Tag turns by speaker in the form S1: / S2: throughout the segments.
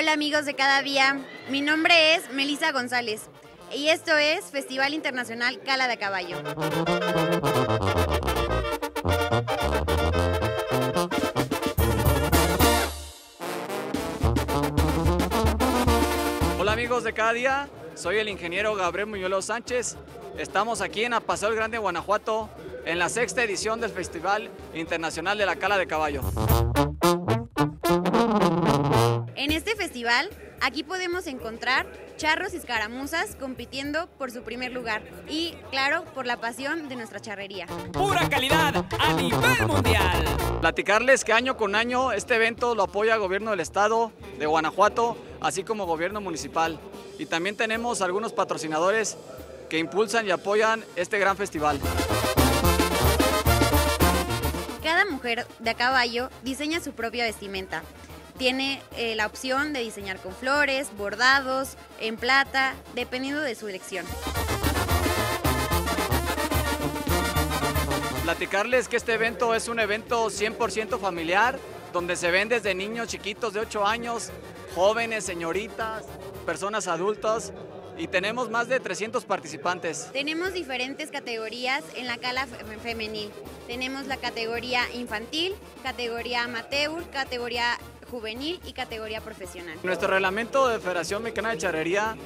S1: Hola amigos de cada día, mi nombre es Melisa González y esto es Festival Internacional Cala de Caballo.
S2: Hola amigos de cada día, soy el ingeniero Gabriel Muñoz Sánchez. Estamos aquí en Apaseo el Grande, Guanajuato, en la sexta edición del Festival Internacional de la Cala de Caballo.
S1: En este festival, aquí podemos encontrar charros y escaramuzas compitiendo por su primer lugar y, claro, por la pasión de nuestra charrería.
S3: Pura calidad a nivel mundial.
S2: Platicarles que año con año este evento lo apoya el gobierno del estado de Guanajuato, así como gobierno municipal. Y también tenemos algunos patrocinadores que impulsan y apoyan este gran festival.
S1: Cada mujer de a caballo diseña su propia vestimenta. Tiene eh, la opción de diseñar con flores, bordados, en plata, dependiendo de su elección.
S2: Platicarles que este evento es un evento 100% familiar, donde se ven desde niños chiquitos de 8 años, jóvenes, señoritas, personas adultas, y tenemos más de 300 participantes.
S1: Tenemos diferentes categorías en la cala femenil. Tenemos la categoría infantil, categoría amateur, categoría juvenil y categoría profesional.
S2: Nuestro reglamento de Federación Mexicana de Charrería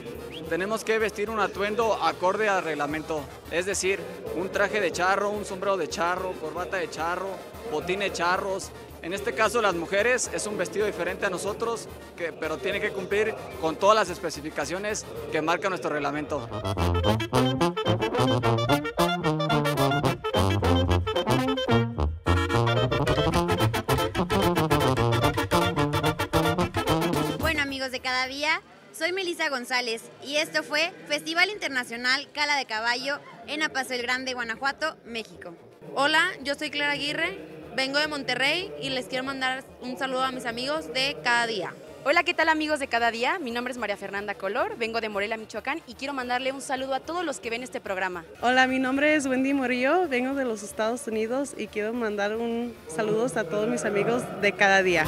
S2: tenemos que vestir un atuendo acorde al reglamento, es decir, un traje de charro, un sombrero de charro, corbata de charro, botines charros, en este caso las mujeres es un vestido diferente a nosotros, pero tiene que cumplir con todas las especificaciones que marca nuestro reglamento.
S1: Amigos de cada día, soy Melissa González y esto fue Festival Internacional Cala de Caballo en Apaso el Grande, Guanajuato, México.
S4: Hola, yo soy Clara Aguirre Vengo de Monterrey y les quiero mandar un saludo a mis amigos de cada día.
S5: Hola, ¿qué tal amigos de cada día? Mi nombre es María Fernanda Color, vengo de Morelia, Michoacán y quiero mandarle un saludo a todos los que ven este programa.
S6: Hola, mi nombre es Wendy Morillo, vengo de los Estados Unidos y quiero mandar un saludo a todos mis amigos de cada día.